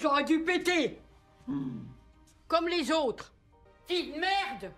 J'aurais dû péter. Hmm. Comme les autres. Fille de merde.